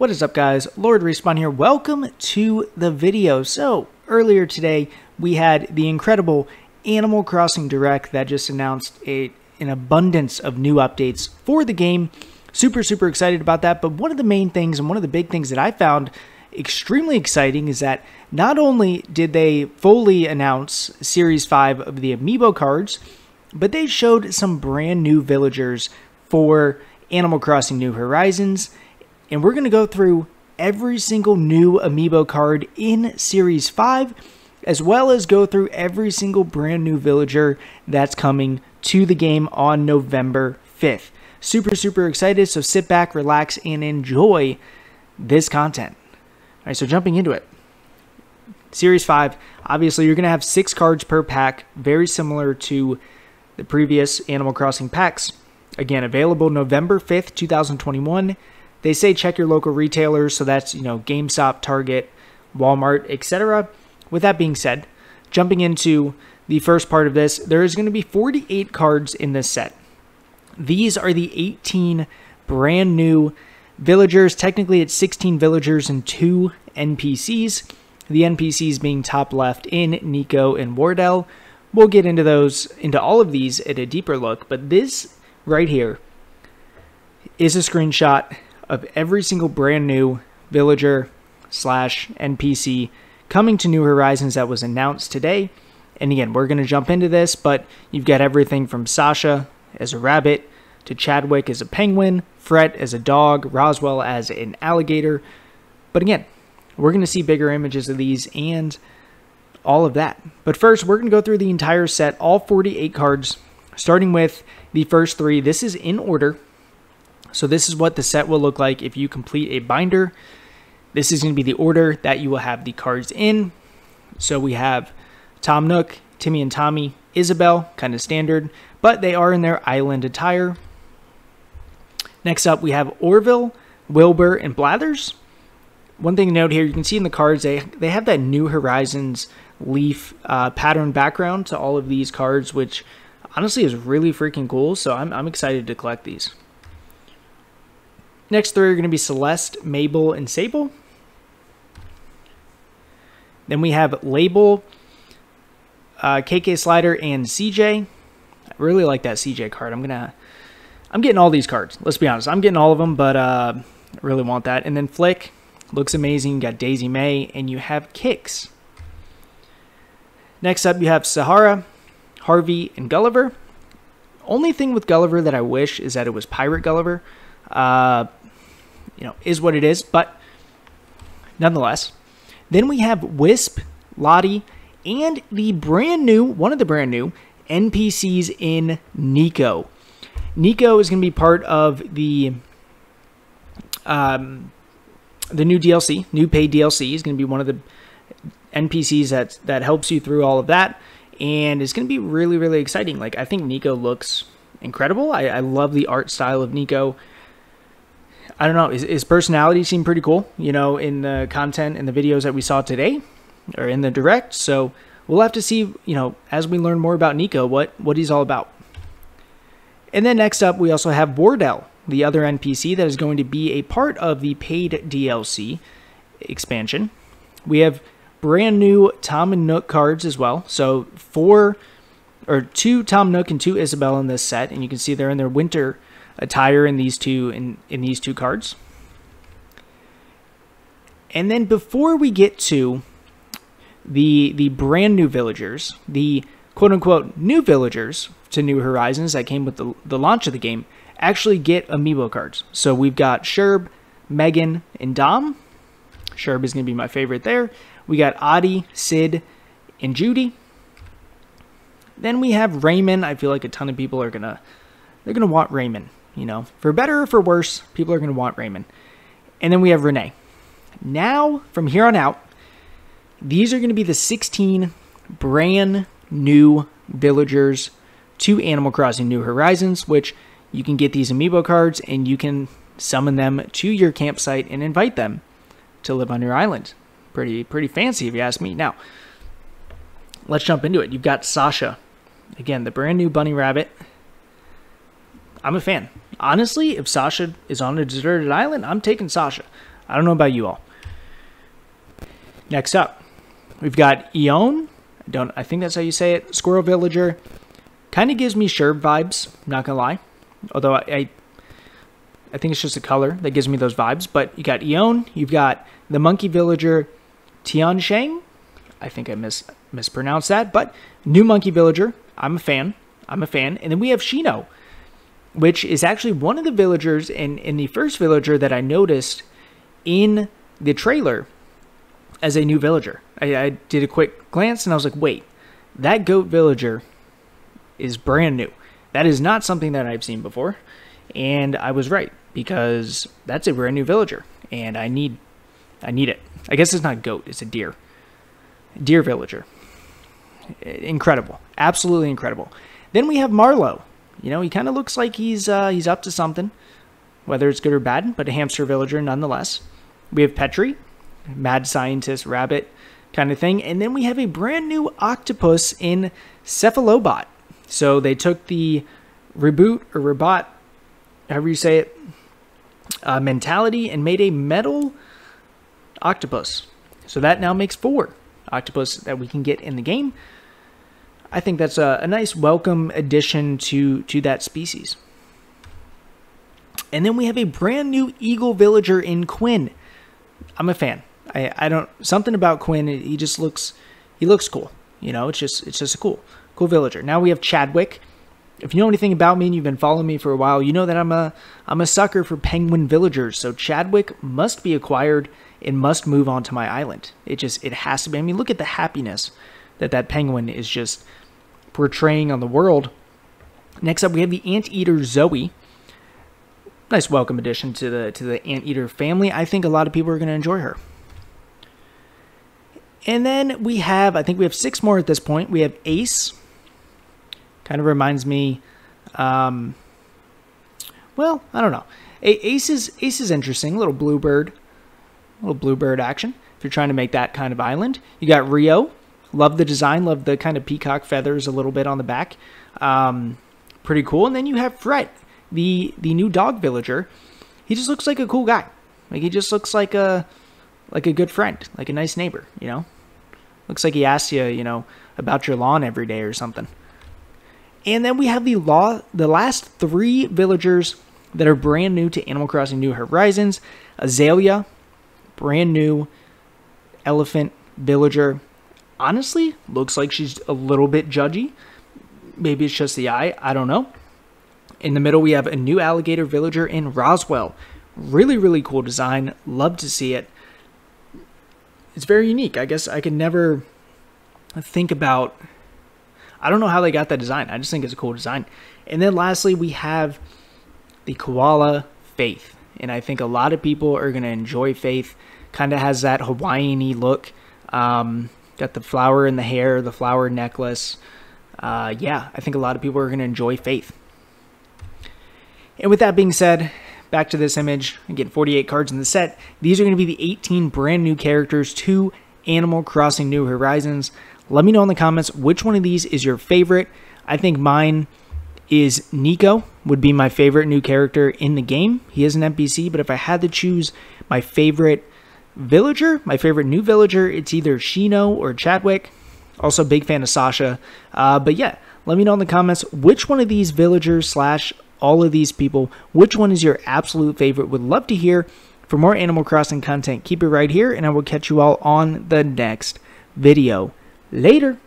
What is up guys, Lord Respawn here, welcome to the video. So, earlier today, we had the incredible Animal Crossing Direct that just announced a, an abundance of new updates for the game. Super, super excited about that, but one of the main things and one of the big things that I found extremely exciting is that not only did they fully announce Series 5 of the Amiibo cards, but they showed some brand new villagers for Animal Crossing New Horizons and we're going to go through every single new amiibo card in Series 5, as well as go through every single brand new villager that's coming to the game on November 5th. Super, super excited, so sit back, relax, and enjoy this content. All right, so jumping into it. Series 5, obviously, you're going to have six cards per pack, very similar to the previous Animal Crossing packs. Again, available November 5th, 2021. They say check your local retailers, so that's, you know, GameStop, Target, Walmart, etc. With that being said, jumping into the first part of this, there is going to be 48 cards in this set. These are the 18 brand new villagers. Technically, it's 16 villagers and two NPCs. The NPCs being top left in Niko and Wardell. We'll get into those, into all of these at a deeper look, but this right here is a screenshot of every single brand new villager slash NPC coming to New Horizons that was announced today. And again, we're going to jump into this, but you've got everything from Sasha as a rabbit to Chadwick as a penguin, Frett as a dog, Roswell as an alligator. But again, we're going to see bigger images of these and all of that. But first, we're going to go through the entire set, all 48 cards, starting with the first three. This is in order. So this is what the set will look like if you complete a binder. This is going to be the order that you will have the cards in. So we have Tom Nook, Timmy and Tommy, Isabelle, kind of standard, but they are in their island attire. Next up, we have Orville, Wilbur, and Blathers. One thing to note here, you can see in the cards, they, they have that New Horizons leaf uh, pattern background to all of these cards, which honestly is really freaking cool. So I'm, I'm excited to collect these. Next three are going to be Celeste, Mabel, and Sable. Then we have Label, uh, KK Slider, and CJ. I really like that CJ card. I'm gonna, I'm getting all these cards. Let's be honest, I'm getting all of them, but uh, I really want that. And then Flick looks amazing. You got Daisy Mae, and you have Kicks. Next up, you have Sahara, Harvey, and Gulliver. Only thing with Gulliver that I wish is that it was Pirate Gulliver. Uh, you know, is what it is, but nonetheless. Then we have Wisp, Lottie, and the brand new, one of the brand new NPCs in Niko. Niko is going to be part of the um, the new DLC, new paid DLC is going to be one of the NPCs that that helps you through all of that, and it's going to be really really exciting. Like I think Niko looks incredible. I, I love the art style of Niko. I don't know. His, his personality seemed pretty cool, you know, in the content and the videos that we saw today or in the direct. So we'll have to see, you know, as we learn more about Niko, what, what he's all about. And then next up, we also have Wardell, the other NPC that is going to be a part of the paid DLC expansion. We have brand new Tom and Nook cards as well. So four or two Tom Nook and two Isabelle in this set, and you can see they're in their winter attire in these two in, in these two cards. And then before we get to the the brand new villagers, the quote unquote new villagers to New Horizons that came with the, the launch of the game, actually get amiibo cards. So we've got Sherb, Megan, and Dom. Sherb is going to be my favorite there. We got Audie, Sid, and Judy. Then we have Raymond. I feel like a ton of people are gonna they're gonna want Raymond. You know, for better or for worse, people are going to want Raymond. And then we have Reneigh. Now, from here on out, these are going to be the 16 brand new villagers to Animal Crossing New Horizons, which you can get these amiibo cards and you can summon them to your campsite and invite them to live on your island. Pretty pretty fancy if you ask me. Now, let's jump into it. You've got Sasha. Again, the brand new bunny rabbit. I'm a fan honestly, if Sasha is on a deserted island, I'm taking Sasha. I don't know about you all. Next up, we've got Eon. I don't I think that's how you say it. Squirrel Villager. Kind of gives me Sherb vibes, not gonna lie. Although I, I I think it's just the color that gives me those vibes. But you got Eon, you've got the Monkey Villager Tian Shang. I think I mis mispronounced that, but new Monkey Villager. I'm a fan. I'm a fan. And then we have Shino, which is actually one of the villagers in, in the first villager that I noticed in the trailer as a new villager. I, I did a quick glance and I was like, wait, that goat villager is brand new. That is not something that I've seen before. And I was right because that's a brand new villager and I need I need it. I guess it's not goat, it's a deer. Deer villager. Incredible. Absolutely incredible. Then we have Marlo. You know, he kind of looks like he's uh, he's up to something, whether it's good or bad, but a hamster villager nonetheless. We have Petri, mad scientist rabbit kind of thing, and then we have a brand new octopus in Cephalobot. So they took the reboot or Ribot, however you say it, uh, mentality and made a metal octopus. So that now makes four octopus that we can get in the game. I think that's a, a nice welcome addition to to that species. And then we have a brand new eagle villager in Quinn. I'm a fan. I, I don't something about Quinn. He just looks he looks cool. You know, it's just it's just a cool cool villager. Now we have Chadwick. If you know anything about me and you've been following me for a while, you know that I'm a I'm a sucker for penguin villagers. So Chadwick must be acquired and must move on to my island. It just it has to be. I mean, look at the happiness that that penguin is just portraying on the world. Next up, we have the anteater Zoe. Nice welcome addition to the to the anteater family. I think a lot of people are going to enjoy her. And then we have, I think we have six more at this point. We have Ace. Kind of reminds me, um, well, I don't know. Ace is Ace is interesting. Little bluebird, little bluebird action. If you're trying to make that kind of island, you got Rio. Love the design. Love the kind of peacock feathers a little bit on the back. Um, pretty cool. And then you have Frett, the the new dog villager. He just looks like a cool guy. Like he just looks like a like a good friend, like a nice neighbor. You know, looks like he asks you, you know, about your lawn every day or something. And then we have the law, the last three villagers that are brand new to Animal Crossing New Horizons. Azalea, brand new elephant villager honestly looks like she's a little bit judgy. Maybe it's just the eye. I don't know. In the middle, we have a new alligator villager in Roswell. Really, really cool design. Love to see it. It's very unique. I guess I can never think about. I don't know how they got that design. I just think it's a cool design. And then lastly, we have the koala Faith. And I think a lot of people are going to enjoy Faith. Kind of has that Hawaiian look. Um, Got the flower in the hair, the flower necklace. Uh, yeah, I think a lot of people are going to enjoy Faith. And with that being said, back to this image. Again, 48 cards in the set. These are going to be the 18 brand new characters to Animal Crossing New Horizons. Let me know in the comments which one of these is your favorite. I think mine is Niko would be my favorite new character in the game. He is an NPC, but if I had to choose my favorite Villager, my favorite new villager, it's either Shino or Chadwick. Also, big fan of Sasha. Uh, but yeah, let me know in the comments which one of these villagers slash all of these people, which one is your absolute favorite. Would love to hear. For more Animal Crossing content, keep it right here, and I will catch you all on the next video. Later.